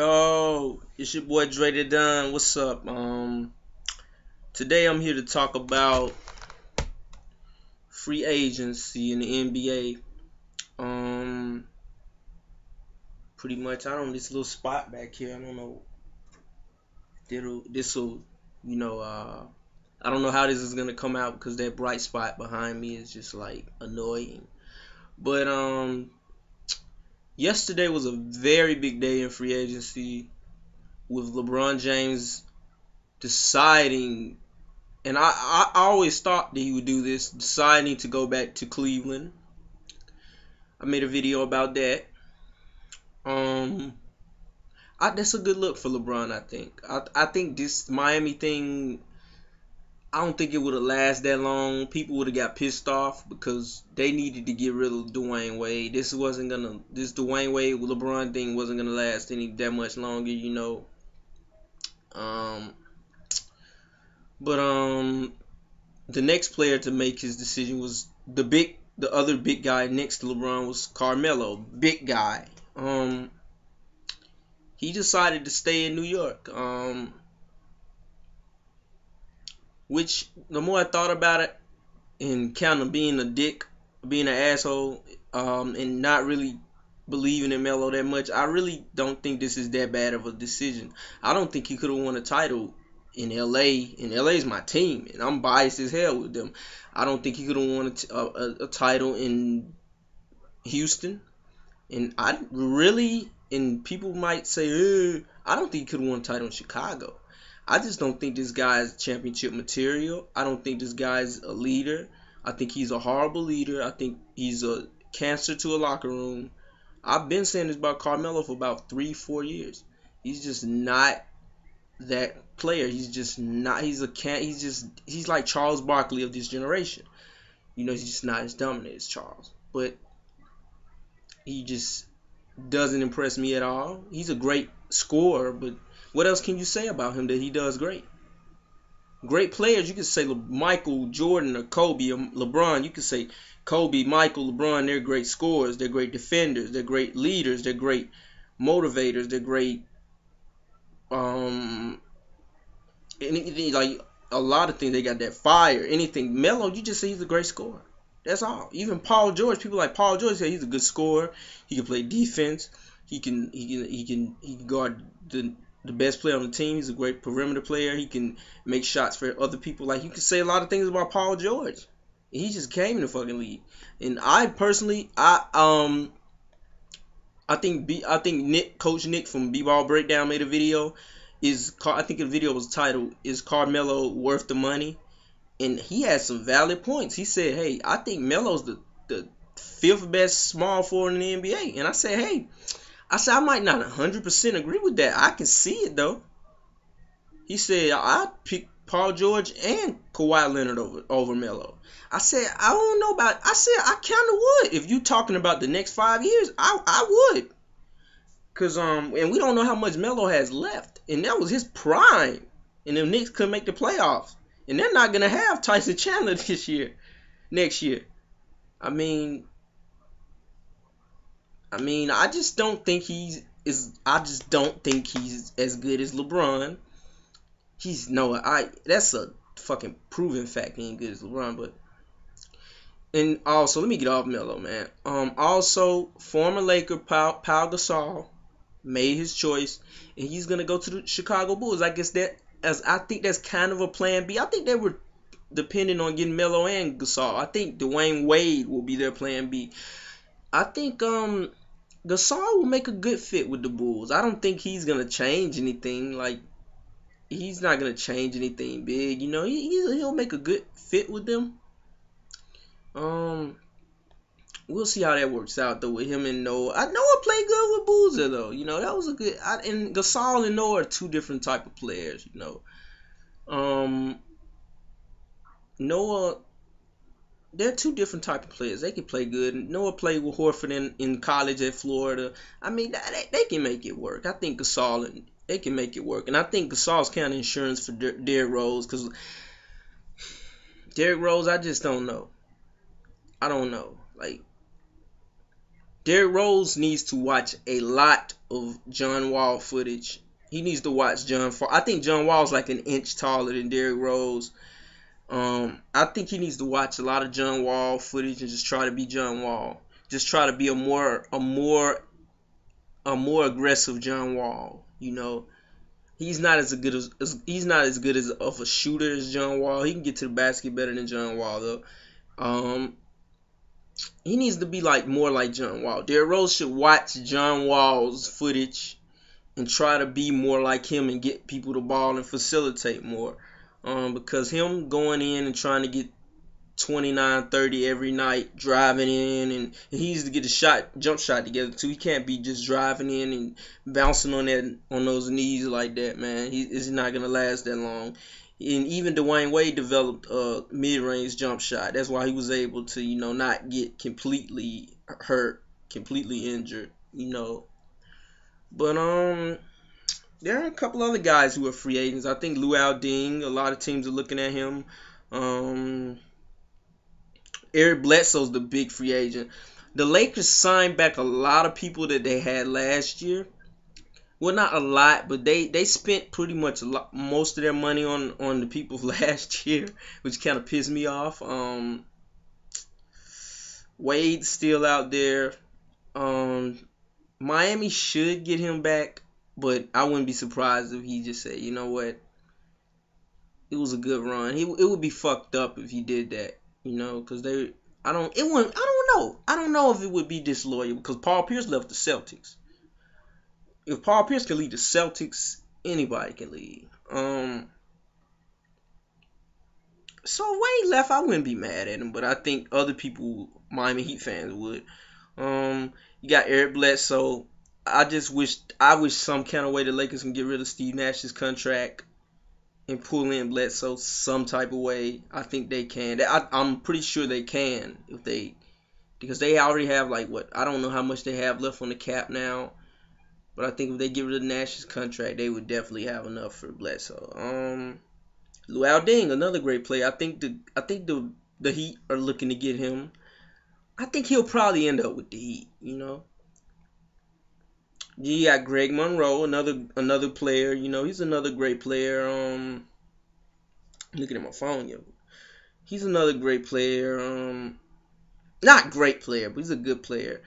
Yo, it's your boy Dre the Don. What's up? Um, today I'm here to talk about free agency in the NBA. Um, pretty much I don't this little spot back here. I don't know. This'll, you know, uh, I don't know how this is gonna come out because that bright spot behind me is just like annoying. But um, yesterday was a very big day in free agency with LeBron James deciding, and I, I always thought that he would do this, deciding to go back to Cleveland. I made a video about that. Um, I, that's a good look for LeBron. I think. I, I think this Miami thing I don't think it would have lasted that long. People would have got pissed off because they needed to get rid of Dwyane Wade. This wasn't gonna this Dwyane Wade LeBron thing wasn't gonna last any that much longer, you know. Um but um the next player to make his decision was the big the other big guy next to LeBron was Carmelo, big guy. Um he decided to stay in New York. Um which the more I thought about it, and kind of being a dick, being an asshole, um, and not really believing in Melo that much, I really don't think this is that bad of a decision. I don't think he could have won a title in LA, and LA is my team, and I'm biased as hell with them. I don't think he could have won a, title in Houston, and I really, and people might say, eh, I don't think he could have won a title in Chicago. I just don't think this guy is championship material. I don't think this guy's a leader. I think he's a horrible leader. I think he's a cancer to a locker room. I've been saying this about Carmelo for about three, four years. He's just not that player. He's just not. He's a can't. He's just. He's like Charles Barkley of this generation. You know, he's just not as dominant as Charles. But he just doesn't impress me at all. He's a great scorer, but what else can you say about him that he does great? Great players, you can say Michael, Jordan, or Kobe, or LeBron. You can say Kobe, Michael, LeBron. They're great scorers. They're great defenders. They're great leaders. They're great motivators. They're great. Um, anything like a lot of things. They got that fire. Anything. Melo, you just say he's a great scorer. That's all. Even Paul George, people like Paul George say he's a good scorer. He can play defense. He can he can he can he can guard the the best player on the team. He's a great perimeter player. He can make shots for other people. Like you can say a lot of things about Paul George. He just came in the fucking league. And I personally, I um, I think B, I think Nick, Coach Nick from B-Ball Breakdown made a video. Is I think the video was titled "Is Carmelo Worth the Money?" And he had some valid points. He said, "Hey, I think Melo's the the fifth best small forward in the NBA." And I said, "Hey." I said I might not 100% agree with that. I can see it though. He said I'd pick Paul George and Kawhi Leonard over over Melo. I said I don't know about. I said I kind of would if you talking about the next five years. I I would. Cause um and we don't know how much Melo has left, and that was his prime. And the Knicks couldn't make the playoffs, and they're not gonna have Tyson Chandler this year, next year. I mean, I mean, I just don't think he's is. I just don't think he's as good as LeBron. He's no, I. That's a fucking proven fact. He ain't good as LeBron, but. And also, let me get off Melo, man. Um, also, former Laker Paul, Pau Gasol made his choice, and he's gonna go to the Chicago Bulls. I guess that as I think that's kind of a plan B. I think they were depending on getting Melo and Gasol. I think Dwyane Wade will be their plan B. I think um Gasol will make a good fit with the Bulls. I don't think he's gonna change anything. Like he's not gonna change anything big. You know, he, he'll make a good fit with them. Um, we'll see how that works out though with him and Noah. I Noah played good with Boozer though. You know, that was a good. I, and Gasol and Noah are two different type of players. You know, um, Noah they're two different type of players. They can play good. Noah played with Horford in, in college at Florida. I mean, they, they can make it work. I think Gasol and they can make it work, and I think Gasol's kind of insurance for Der- Derrick Rose because Derrick Rose, I just don't know. I don't know. Like Derrick Rose needs to watch a lot of John Wall footage. He needs to watch John. I think John Wall's like an inch taller than Derrick Rose. Um, I think he needs to watch a lot of John Wall footage and just try to be John Wall. Just try to be a more a more a more aggressive John Wall. You know, he's not as good as, as he's not as good as of a shooter as John Wall. He can get to the basket better than John Wall though. Um, he needs to be like more like John Wall. Derrick Rose should watch John Wall's footage and try to be more like him and get people the ball and facilitate more. Um, because him going in and trying to get 29, 30 every night, driving in, and he needs to get a shot, jump shot together too. He can't be just driving in and bouncing on that on those knees like that, man. He is not gonna last that long. And even Dwyane Wade developed a mid-range jump shot. That's why he was able to, you know, not get completely hurt, completely injured, you know. But um, there are a couple other guys who are free agents. I think Luol Deng. A lot of teams are looking at him. Um, Eric Bledsoe's the big free agent. The Lakers signed back a lot of people that they had last year. Well, not a lot, but they, they spent pretty much lot, most of their money on on the people last year, which kind of pissed me off. Um, Wade's still out there. Um, Miami should get him back, but I wouldn't be surprised if he just said, you know what, it was a good run. He it would be fucked up if he did that, you know, because they I don't it wouldn't I don't know I don't know if it would be disloyal because Paul Pierce left the Celtics. If Paul Pierce can lead the Celtics, anybody can lead. Um. So Wade left, I wouldn't be mad at him, but I think other people, Miami Heat fans, would. Um, you got Eric Bledsoe. I just wish I wish some kind of way the Lakers can get rid of Steve Nash's contract and pull in Bledsoe some type of way. I think they can. I, I'm pretty sure they can if they because they already have like what I don't know how much they have left on the cap now, but I think if they get rid of Nash's contract, they would definitely have enough for Bledsoe. Um, Luol Deng, another great player. I think the I think the the Heat are looking to get him. I think he'll probably end up with the Heat. You know. You got Greg Monroe, another another player. You know, he's another great player. Um, looking at my phone, yo. He's another great player. Um, not great player, but he's a good player.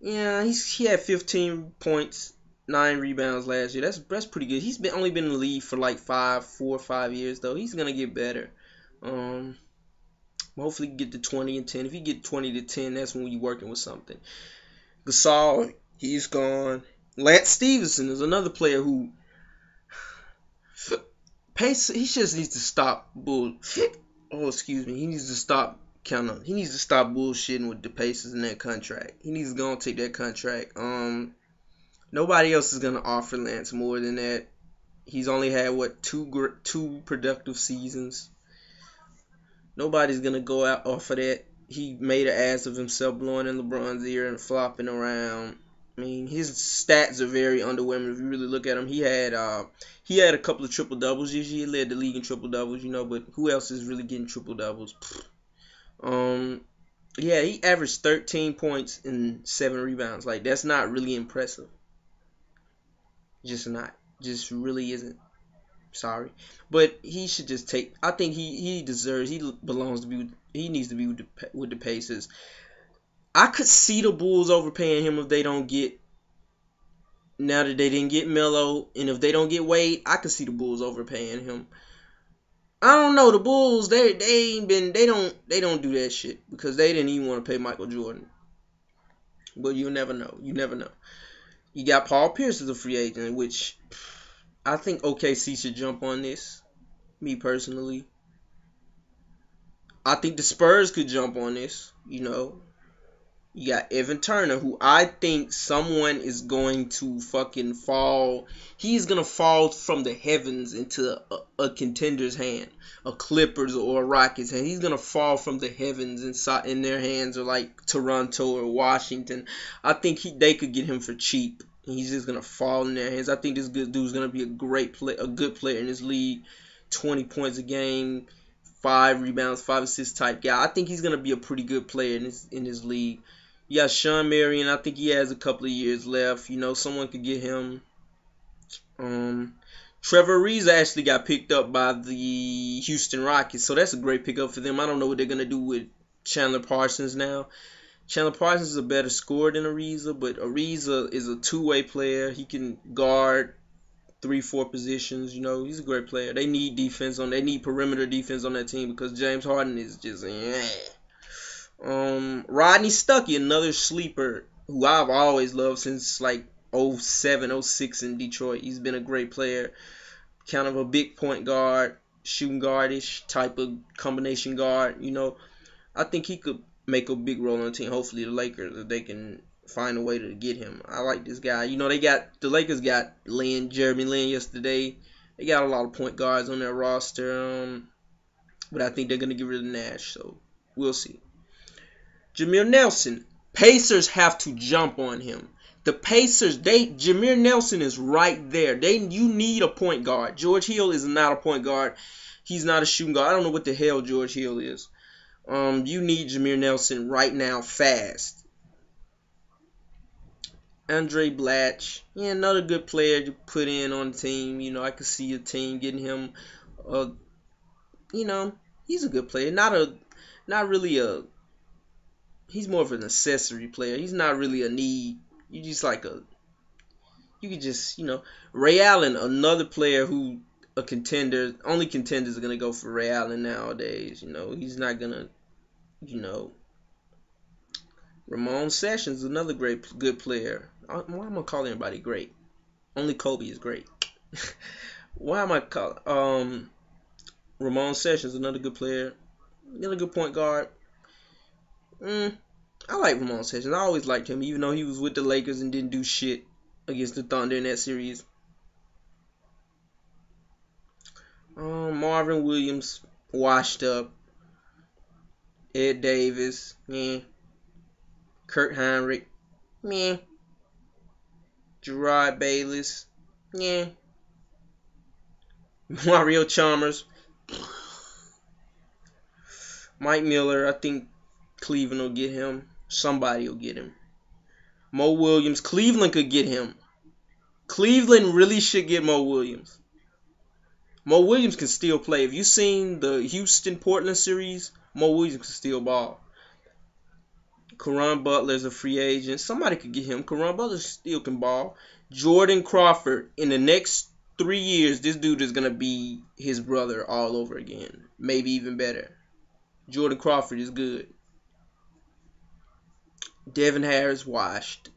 Yeah, he's he had 15 points, nine rebounds last year. That's that's pretty good. He's been only been in the league for like five, four five years though. He's gonna get better. Um, hopefully get to 20 and 10. If you get 20 to 10, that's when you're working with something. Gasol, he's gone. Lance Stephenson is another player who pace. He just needs to stop bull. Oh, excuse me. He needs to stop kind of. He needs to stop bullshitting with the Pacers in that contract. He needs to go and take that contract. Um, nobody else is gonna offer Lance more than that. He's only had what two two productive seasons. Nobody's gonna go out off of that. He made an ass of himself blowing in LeBron's ear and flopping around. I mean, his stats are very underwhelming if you really look at him. He had uh, he had a couple of triple doubles. Usually, he led the league in triple doubles, you know. But who else is really getting triple doubles? Um, yeah, he averaged 13 points and seven rebounds. Like that's not really impressive. Just not. Just really isn't. Sorry, but he should just take. I think he he deserves. He belongs to be. He needs to be with the, with the Pacers. I could see the Bulls overpaying him if they don't get. Now that they didn't get Melo, and if they don't get Wade, I could see the Bulls overpaying him. I don't know the Bulls. They they ain't been. They don't they don't do that shit because they didn't even want to pay Michael Jordan. But you never know. You never know. You got Paul Pierce as a free agent, which I think OKC should jump on this. Me personally. I think the Spurs could jump on this. You know, you got Evan Turner, who I think someone is going to fucking fall. He's gonna fall from the heavens into a, a contender's hand, a Clippers or a Rockets hand. He's gonna fall from the heavens inside in their hands, or like Toronto or Washington. I think he they could get him for cheap. He's just gonna fall in their hands. I think this good dude's gonna be a great play, a good player in this league. Twenty points a game, five rebounds, five assists type guy. I think he's gonna be a pretty good player in this in this league. You got Shawn Marion. I think he has a couple of years left. You know, someone could get him. Um, Trevor Ariza actually got picked up by the Houston Rockets, so that's a great pickup for them. I don't know what they're gonna do with Chandler Parsons now. Chandler Parsons is a better scorer than Ariza, but Ariza is a two-way player. He can guard three, four positions. You know, he's a great player. They need defense on. They need perimeter defense on that team because James Harden is just. Eh. Um, Rodney Stuckey, another sleeper who I've always loved since like 07, 06 in Detroit. He's been a great player. Kind of a big point guard, shooting guardish type of combination guard. You know, I think he could make a big role on the team. Hopefully, the Lakers, if they can find a way to get him. I like this guy. You know, they got the Lakers got Lin, Jeremy Lin yesterday. They got a lot of point guards on their roster. Um, but I think they're gonna get rid of Nash, so we'll see. Jameer Nelson. Pacers have to jump on him. The Pacers, they Jameer Nelson is right there. They you need a point guard. George Hill is not a point guard. He's not a shooting guard. I don't know what the hell George Hill is. Um, you need Jameer Nelson right now, fast. Andray Blatche, yeah, another good player to put in on the team. You know, I could see a team getting him. Uh, you know, he's a good player. Not a, not really a. He's more of an accessory player. He's not really a need. You just like a. You could just, you know, Ray Allen, another player who a contender. Only contenders are gonna go for Ray Allen nowadays. You know, he's not gonna, you know. Ramon Sessions, another great, good player. Why am I calling everybody great? Only Kobe is great. Why am I calling? Um, Ramon Sessions, another good player, another good point guard. Mm, I like Ramon Sessions. I always liked him, even though he was with the Lakers and didn't do shit against the Thunder in that series. Um, Marvin Williams, washed up. Ed Davis, yeah. Kirk Hinrich, meh. Jerryd Bayless. Yeah. Mario Chalmers. Mike Miller, I think Cleveland will get him. Somebody will get him. Mo Williams, Cleveland could get him. Cleveland really should get Mo Williams. Mo Williams can still play. If you've seen the Houston Portland series, Mo Williams can still ball. Caron Butler is a free agent. Somebody could get him. Caron Butler still can ball. Jordan Crawford. In the next three years, this dude is gonna be his brother all over again. Maybe even better. Jordan Crawford is good. Devin Harris washed.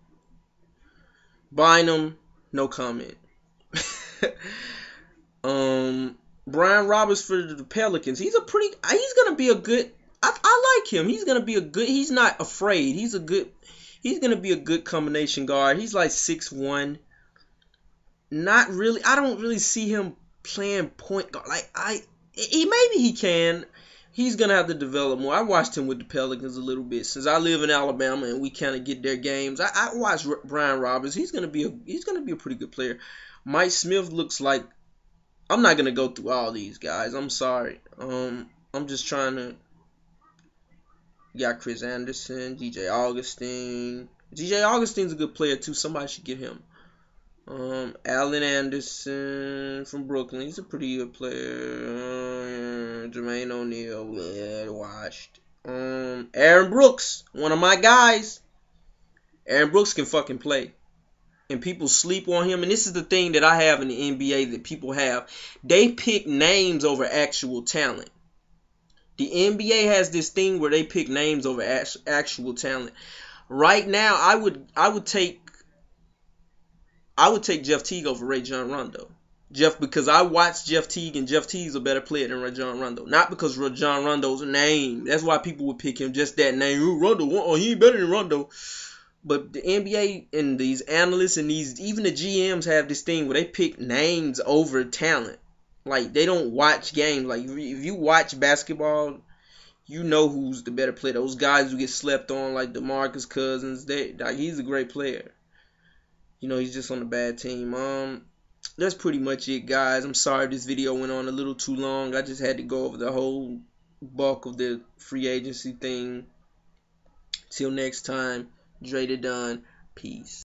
Bynum, no comment. um, Brian Roberts for the Pelicans. He's a pretty. He's gonna be a good I, I like him. He's gonna be a good. He's not afraid. He's a good. He's gonna be a good combination guard. He's like six one. Not really. I don't really see him playing point guard. Like I, he maybe he can. He's gonna have to develop more. I watched him with the Pelicans a little bit since I live in Alabama and we kind of get their games. I, I watched Brian Roberts. He's gonna be a he's gonna be a pretty good player. Mike Smith looks like I'm not gonna go through all these guys. I'm sorry. Um, I'm just trying to got Chris Andersen, DJ Augustin. DJ Augustin's a good player too. Somebody should get him. Um, Alan Anderson from Brooklyn. He's a pretty good player. Jermaine O'Neal, washed. Um, Aaron Brooks, one of my guys. Aaron Brooks can fucking play. And people sleep on him. And this is the thing that I have in the NBA that people have. They pick names over actual talent. The NBA has this thing where they pick names over actual talent. Right now, I would I would take I would take Jeff Teague over Rajon Rondo. Jeff because I watched Jeff Teague and Jeff Teague's a better player than Rajon Rondo. Not because Rajon Rondo's name. That's why people would pick him just that name. Ooh, Rondo, oh, he better than Rondo. But the NBA and these analysts and these even the GMs have this thing where they pick names over talent. Like they don't watch games. Like if you watch basketball, you know who's the better player. Those guys who get slept on, like DeMarcus Cousins, they like he's a great player. You know he's just on a bad team. Um, that's pretty much it, guys. I'm sorry this video went on a little too long. I just had to go over the whole bulk of the free agency thing. Till next time, Dre the Don. Peace.